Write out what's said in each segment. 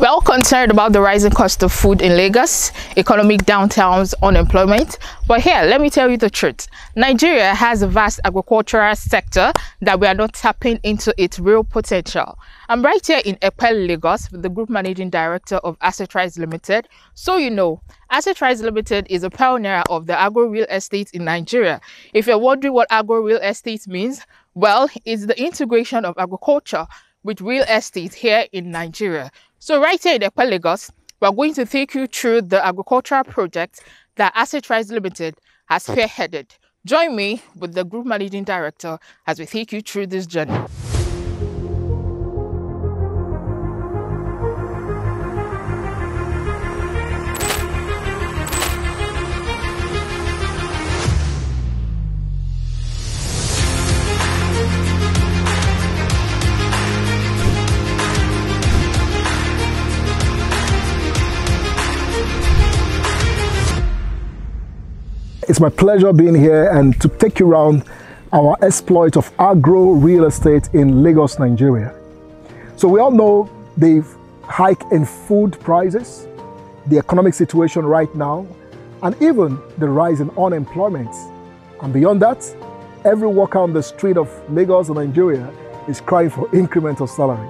We're all concerned about the rising cost of food in Lagos, economic downtowns, unemployment. But here, let me tell you the truth. Nigeria has a vast agricultural sector that we are not tapping into its real potential. I'm right here in Epe, Lagos with the Group Managing Director of Assetrise Limited. So you know, Assetrise Limited is a pioneer of the agro-real estate in Nigeria. If you're wondering what agro-real estate means, well, it's the integration of agriculture with real estate here in Nigeria. So right here in Epe Lagos, we're going to take you through the agricultural project that Assetrise Limited has spearheaded. Join me with the Group Managing Director as we take you through this journey. It's my pleasure being here and to take you around our exploit of agro real estate in Lagos, Nigeria. So we all know the hike in food prices, the economic situation right now, and even the rise in unemployment. And beyond that, every worker on the street of Lagos and Nigeria is crying for incremental salary.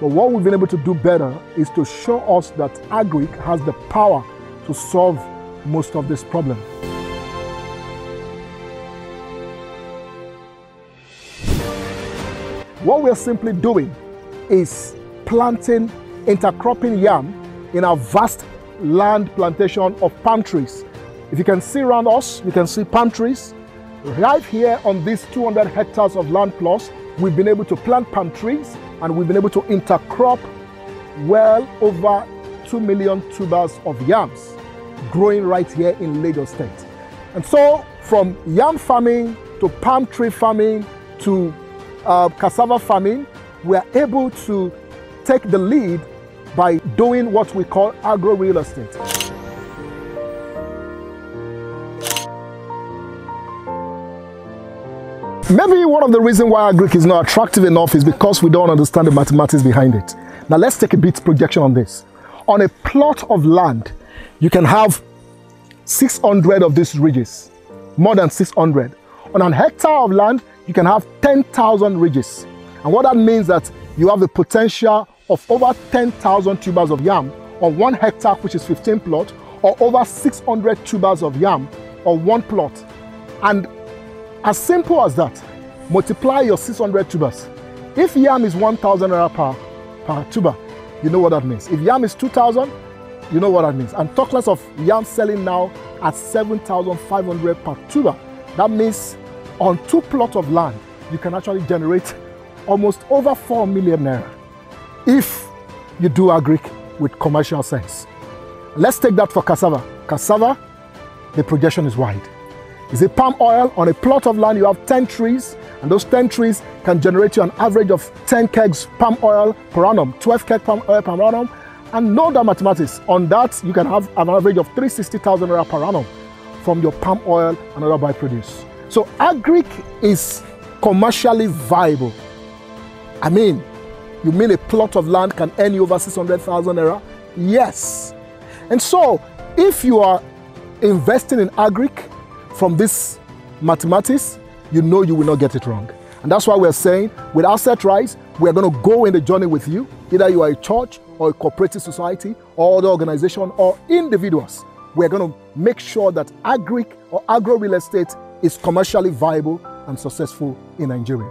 But what we've been able to do better is to show us that Agric has the power to solve most of this problem. What we're simply doing is planting intercropping yam in our vast land plantation of palm trees. If you can see around us, you can see palm trees. Right here on these 200 hectares of land plus, we've been able to plant palm trees and we've been able to intercrop well over 2 million tubers of yams growing right here in Lagos State. And so from yam farming to palm tree farming to uh, cassava farming, we are able to take the lead by doing what we call agro real estate. Maybe one of the reasons why agric is not attractive enough is because we don't understand the mathematics behind it. Now let's take a bit projection on this. On a plot of land, you can have 600 of these ridges, more than 600. On an hectare of land, you can have 10,000 ridges. And what that means that you have the potential of over 10,000 tubers of yam on one hectare, which is 15 plot, or over 600 tubers of yam on one plot. And as simple as that, multiply your 600 tubers. If yam is 1,000 naira per, per tuber, you know what that means. If yam is 2,000, you know what that means. And talk less of yam selling now at 7,500 per tuber. That means on two plots of land, you can actually generate almost over 4 million naira if you do agric with commercial sense. Let's take that for cassava. Cassava, the projection is wide. Is it palm oil? On a plot of land, you have 10 trees, and those 10 trees can generate you an average of 10 kegs palm oil per annum, 12 keg palm oil per annum, and know that mathematics. On that, you can have an average of 360,000 naira per annum from your palm oil and other byproducts. So agric is commercially viable. I mean, you mean a plot of land can earn you over 600,000 naira? Yes. And so if you are investing in agric from this mathematics, you know you will not get it wrong. And that's why we're saying with Assetrise, we're going to go in the journey with you. Either you are a church or a cooperative society or other organization or individuals. We're going to make sure that agric or agro real estate is commercially viable and successful in Nigeria.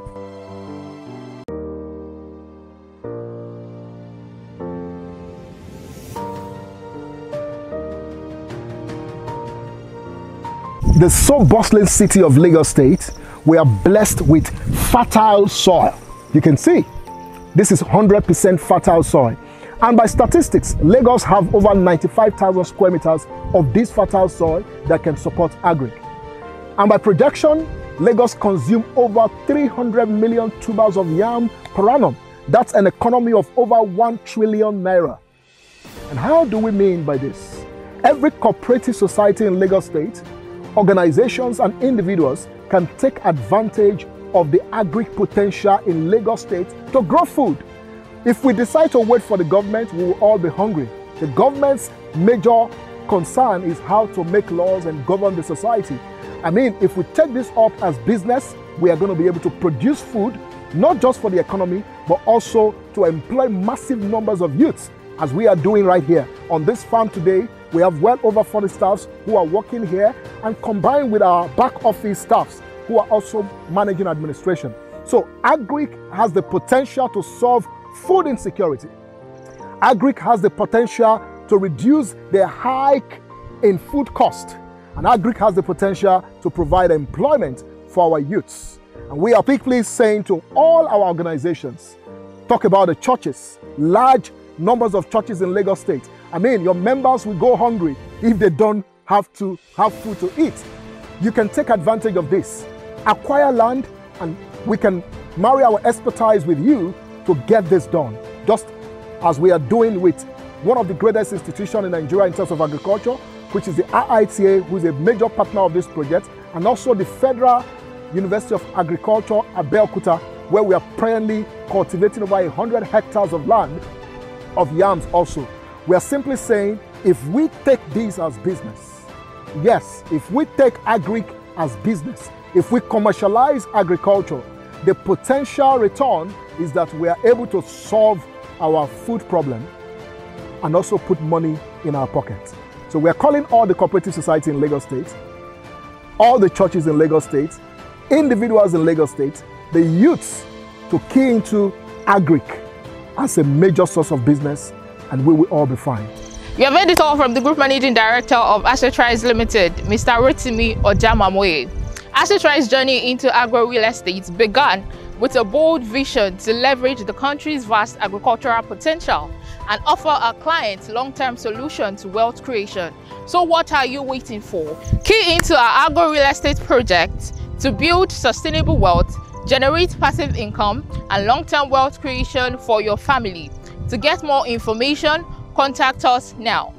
The so bustling city of Lagos State, we are blessed with fertile soil. You can see, this is 100% fertile soil. And by statistics, Lagos have over 95,000 square meters of this fertile soil that can support agric. And by projection, Lagos consume over 300 million tubers of yam per annum. That's an economy of over 1 trillion naira. And how do we mean by this? Every cooperative society in Lagos State, organizations and individuals can take advantage of the agri potential in Lagos State to grow food. If we decide to wait for the government, we will all be hungry. The government's major concern is how to make laws and govern the society. I mean, if we take this up as business, we are going to be able to produce food, not just for the economy, but also to employ massive numbers of youths, as we are doing right here. On this farm today, we have well over 40 staffs who are working here, and combined with our back office staffs who are also managing administration. So, Agric has the potential to solve food insecurity. Agric has the potential to reduce the hike in food cost. And Agric has the potential to provide employment for our youths. And we are quickly saying to all our organizations, talk about the churches, large numbers of churches in Lagos State. I mean, your members will go hungry if they don't have to have food to eat. You can take advantage of this. Acquire land and we can marry our expertise with you to get this done. Just as we are doing with one of the greatest institutions in Nigeria in terms of agriculture, which is the IITA, who is a major partner of this project, and also the Federal University of Agriculture, Abeokuta, where we are presently cultivating over 100 hectares of land of yams also. We are simply saying if we take these as business, yes, if we take agri as business, if we commercialize agriculture, the potential return is that we are able to solve our food problem and also put money in our pockets. So we are calling all the cooperative society in Lagos State, all the churches in Lagos State, individuals in Lagos State, the youths to key into agric as a major source of business and we will all be fine. You have heard it all from the Group Managing Director of Assetrise Limited, Mr. Rotimi Ojamamoye. Assetrise's journey into agro-real estate began with a bold vision to leverage the country's vast agricultural potential and offer our clients long-term solutions to wealth creation. So what are you waiting for? Key into our agro-real estate project to build sustainable wealth, generate passive income and long-term wealth creation for your family. To get more information, contact us now.